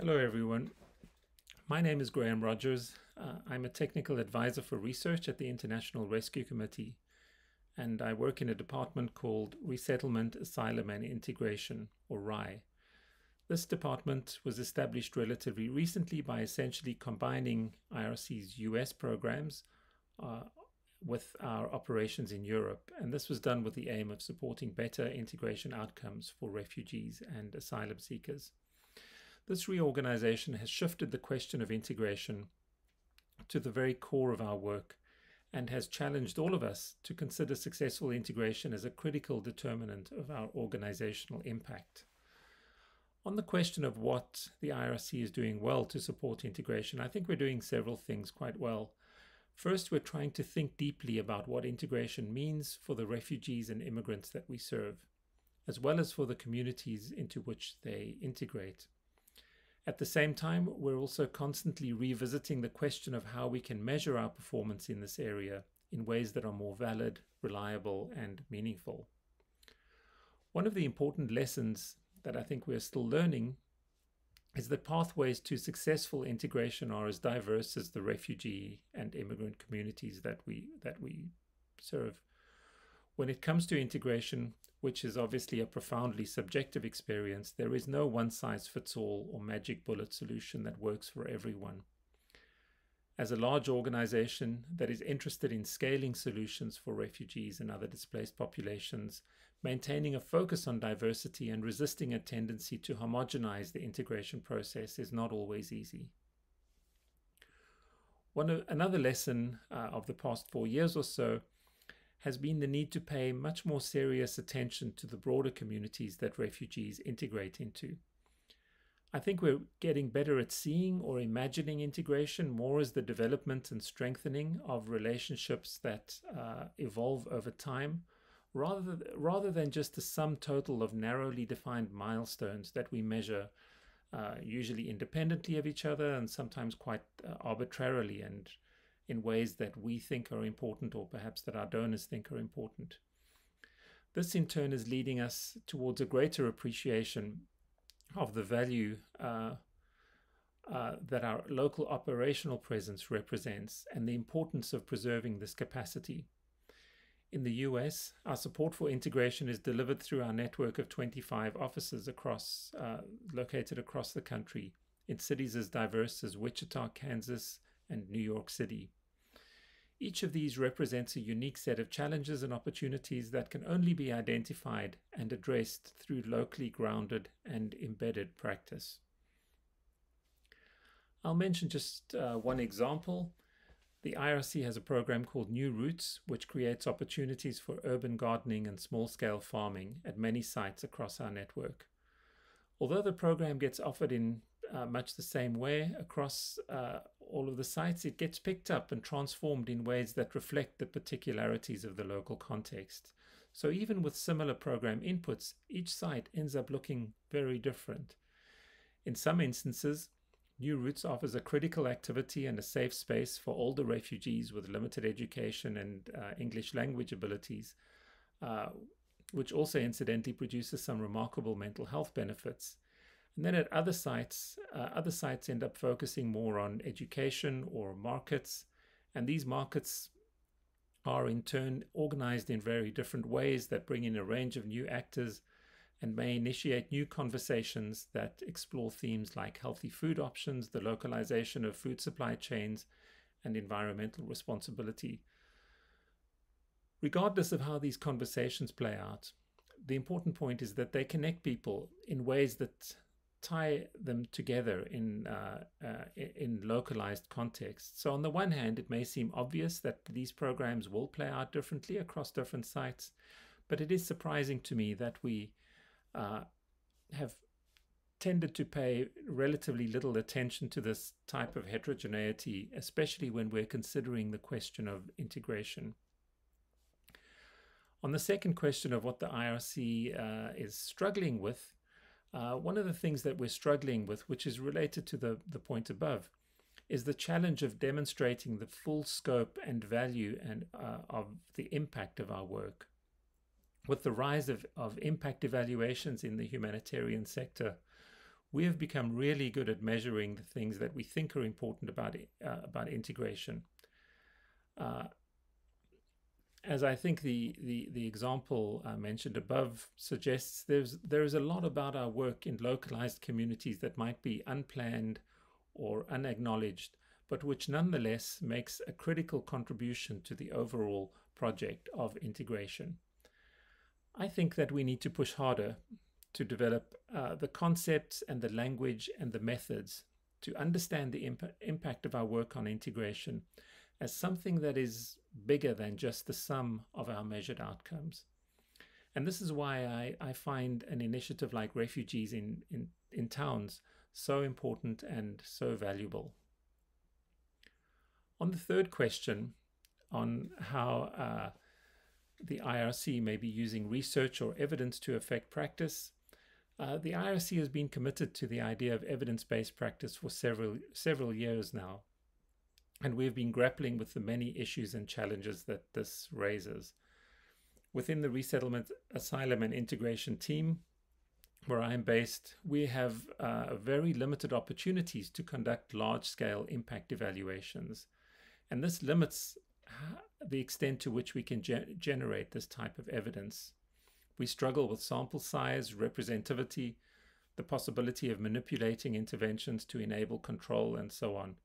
Hello, everyone. My name is Graeme Rodgers. Uh, I'm a technical advisor for research at the International Rescue Committee, and I work in a department called Resettlement, Asylum and Integration, or RAI. This department was established relatively recently by essentially combining IRC's US programs uh, with our operations in Europe, and this was done with the aim of supporting better integration outcomes for refugees and asylum seekers. This reorganization has shifted the question of integration to the very core of our work and has challenged all of us to consider successful integration as a critical determinant of our organizational impact. On the question of what the IRC is doing well to support integration, I think we're doing several things quite well. First, we're trying to think deeply about what integration means for the refugees and immigrants that we serve, as well as for the communities into which they integrate. At the same time, we're also constantly revisiting the question of how we can measure our performance in this area in ways that are more valid, reliable, and meaningful. One of the important lessons that I think we're still learning is that pathways to successful integration are as diverse as the refugee and immigrant communities that we that we serve. When it comes to integration, which is obviously a profoundly subjective experience, there is no one size fits all or magic bullet solution that works for everyone. As a large organization that is interested in scaling solutions for refugees and other displaced populations, maintaining a focus on diversity and resisting a tendency to homogenize the integration process is not always easy. One, another lesson uh, of the past four years or so has been the need to pay much more serious attention to the broader communities that refugees integrate into. I think we're getting better at seeing or imagining integration more as the development and strengthening of relationships that uh, evolve over time, rather, rather than just the sum total of narrowly defined milestones that we measure, uh, usually independently of each other and sometimes quite uh, arbitrarily and in ways that we think are important or perhaps that our donors think are important. This in turn is leading us towards a greater appreciation of the value uh, uh, that our local operational presence represents and the importance of preserving this capacity. In the US, our support for integration is delivered through our network of 25 offices across, uh, located across the country in cities as diverse as Wichita, Kansas, and New York City. Each of these represents a unique set of challenges and opportunities that can only be identified and addressed through locally grounded and embedded practice. I'll mention just uh, one example. The IRC has a program called New Roots, which creates opportunities for urban gardening and small scale farming at many sites across our network. Although the program gets offered in uh, much the same way across uh, all of the sites, it gets picked up and transformed in ways that reflect the particularities of the local context. So even with similar program inputs, each site ends up looking very different. In some instances, New Roots offers a critical activity and a safe space for older refugees with limited education and uh, English language abilities, uh, which also incidentally produces some remarkable mental health benefits. And then at other sites, uh, other sites end up focusing more on education or markets. And these markets are in turn organized in very different ways that bring in a range of new actors and may initiate new conversations that explore themes like healthy food options, the localization of food supply chains, and environmental responsibility. Regardless of how these conversations play out, the important point is that they connect people in ways that tie them together in uh, uh, in localized contexts. So on the one hand, it may seem obvious that these programs will play out differently across different sites, but it is surprising to me that we uh, have tended to pay relatively little attention to this type of heterogeneity, especially when we're considering the question of integration. On the second question of what the IRC uh, is struggling with, uh, one of the things that we're struggling with, which is related to the, the point above, is the challenge of demonstrating the full scope and value and uh, of the impact of our work. With the rise of, of impact evaluations in the humanitarian sector, we have become really good at measuring the things that we think are important about uh, about integration. As I think the the the example uh, mentioned above suggests, there's there is a lot about our work in localized communities that might be unplanned or unacknowledged, but which nonetheless makes a critical contribution to the overall project of integration. I think that we need to push harder to develop uh, the concepts and the language and the methods to understand the imp impact of our work on integration as something that is bigger than just the sum of our measured outcomes. And this is why I, I find an initiative like refugees in, in, in towns so important and so valuable. On the third question, on how uh, the IRC may be using research or evidence to affect practice, uh, the IRC has been committed to the idea of evidence-based practice for several several years now and we've been grappling with the many issues and challenges that this raises. Within the resettlement, asylum, and integration team, where I'm based, we have uh, very limited opportunities to conduct large scale impact evaluations. And this limits the extent to which we can ge generate this type of evidence. We struggle with sample size, representativity, the possibility of manipulating interventions to enable control, and so on.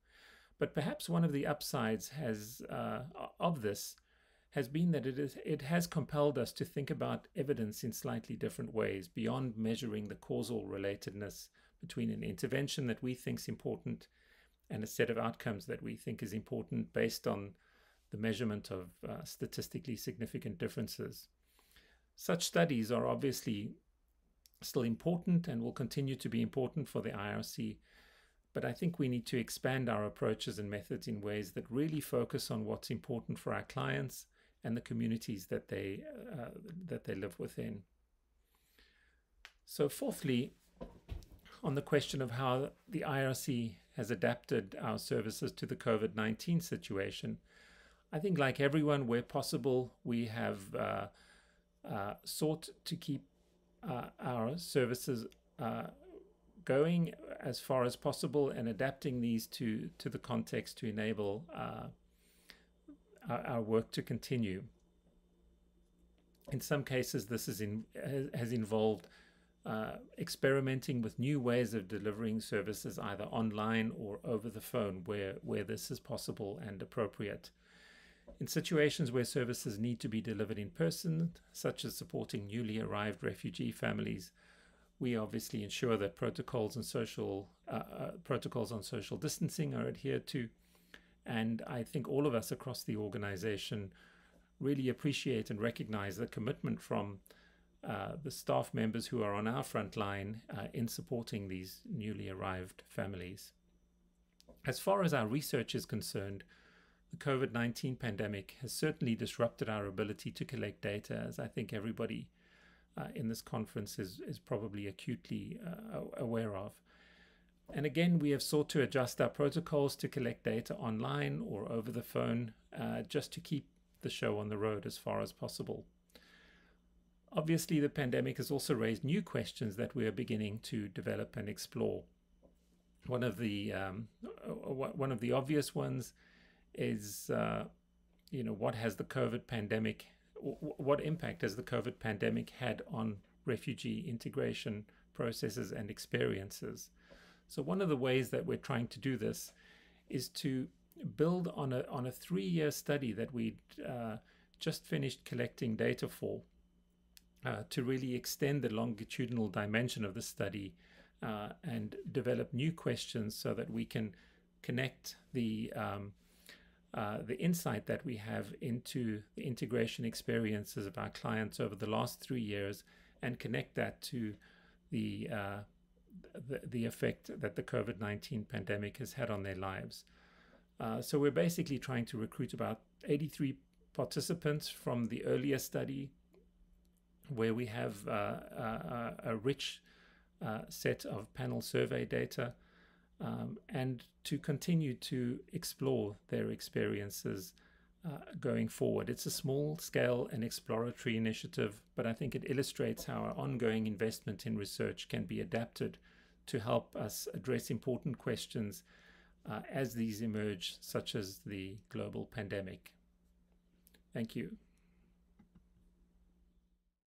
But perhaps one of the upsides has uh, of this has been that it, is, it has compelled us to think about evidence in slightly different ways beyond measuring the causal relatedness between an intervention that we think is important and a set of outcomes that we think is important based on the measurement of uh, statistically significant differences. Such studies are obviously still important and will continue to be important for the IRC, but I think we need to expand our approaches and methods in ways that really focus on what's important for our clients and the communities that they uh, that they live within. So, fourthly, on the question of how the IRC has adapted our services to the COVID 19 situation, I think, like everyone, where possible, we have uh, uh, sought to keep uh, our services uh, going as far as possible and adapting these to, to the context to enable uh, our, our, work to continue. In some cases, this is in, has involved uh, experimenting with new ways of delivering services either online or over the phone where, where this is possible and appropriate. In situations where services need to be delivered in person, such as supporting newly arrived refugee families, we obviously ensure that protocols and social uh, uh, protocols on social distancing are adhered to. And I think all of us across the organization really appreciate and recognize the commitment from uh, the staff members who are on our front line uh, in supporting these newly arrived families. As far as our research is concerned, the COVID 19 pandemic has certainly disrupted our ability to collect data, as I think everybody uh, in this conference is, is probably acutely uh, aware of. And again, we have sought to adjust our protocols to collect data online or over the phone uh, just to keep the show on the road as far as possible. Obviously, the pandemic has also raised new questions that we are beginning to develop and explore. One of the um, one of the obvious ones is, uh, you know, what has the COVID pandemic what impact has the COVID pandemic had on refugee integration processes and experiences? So one of the ways that we're trying to do this is to build on a on a three-year study that we uh, just finished collecting data for uh, to really extend the longitudinal dimension of the study uh, and develop new questions so that we can connect the um, uh, the insight that we have into the integration experiences of our clients over the last three years and connect that to the, uh, the, the, effect that the COVID 19 pandemic has had on their lives. Uh, so we're basically trying to recruit about 83 participants from the earlier study where we have uh, uh, a rich set of panel survey data um, and to continue to explore their experiences uh, going forward. It's a small scale and exploratory initiative, but I think it illustrates how our ongoing investment in research can be adapted to help us address important questions uh, as these emerge, such as the global pandemic. Thank you.